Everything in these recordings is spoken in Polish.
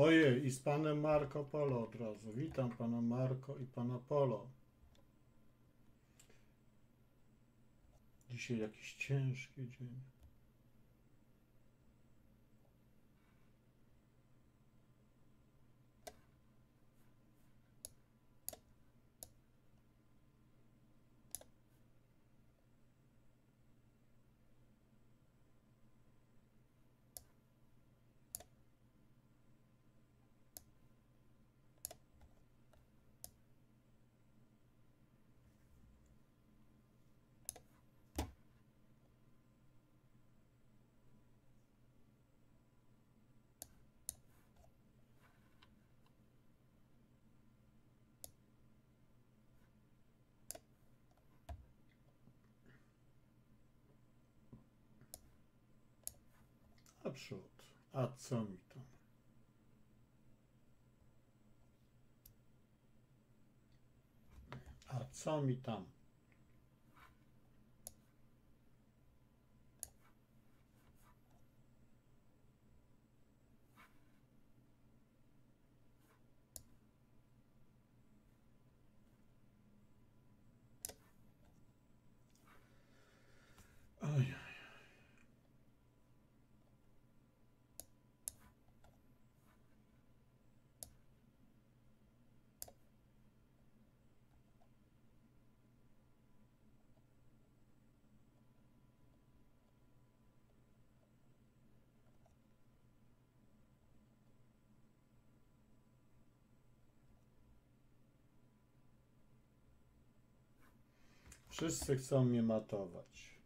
Ojej, i z panem Marco Polo od razu. Witam pana Marco i pana Polo. Dzisiaj jakiś ciężki dzień. Naprzód. A co mi tam? A co mi tam? Oj. Wszyscy chcą mnie matować.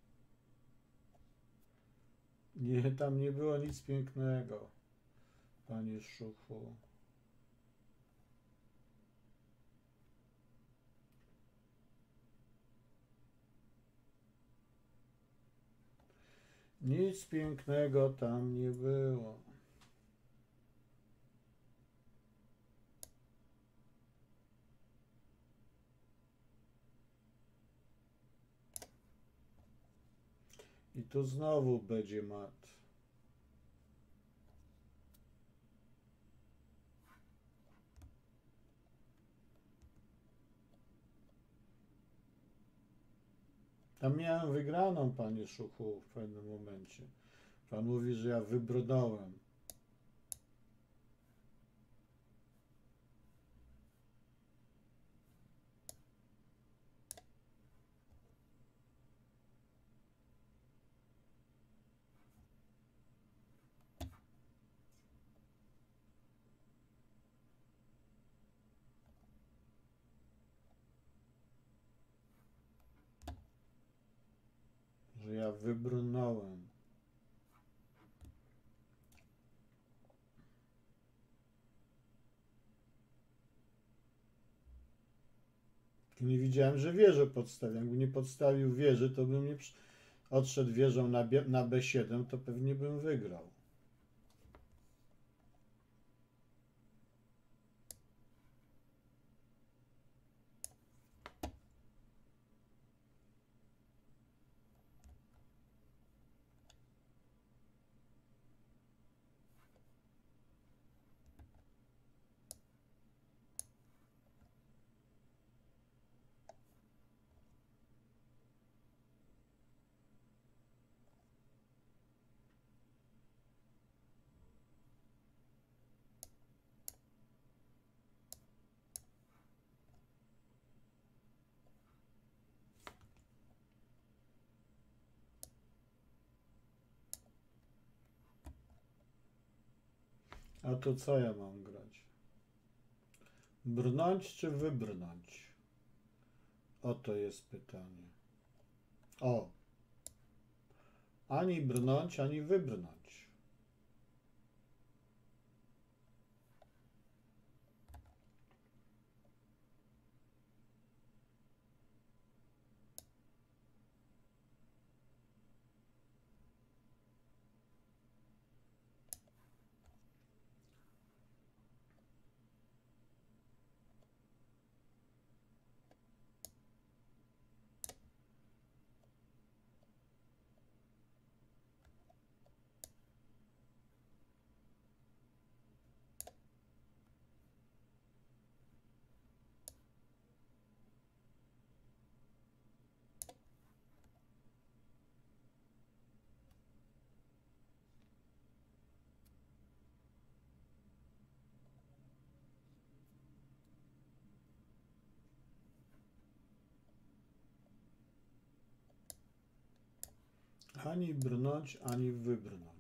Nie, tam nie było nic pięknego, panie Szuchu. Nic pięknego tam nie było. I tu znowu będzie mat. Tam miałem wygraną, panie Szuchu, w pewnym momencie. Pan mówi, że ja wybrnąłem. Że ja wybrnąłem. Nie widziałem, że wieżę podstawił. Jakby nie podstawił wieży, to bym nie odszedł wieżą na, na B7, to pewnie bym wygrał. A to co ja mam grać? Brnąć czy wybrnąć? Oto jest pytanie. O. Ani brnąć, ani wybrnąć. Ani brnąć, ani wybrnąć.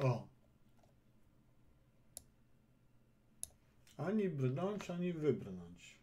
O. Ani brnąć, ani wybrnąć.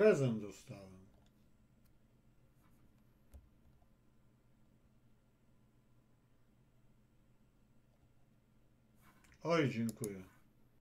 Prezent dostałem. Oj, dziękuję.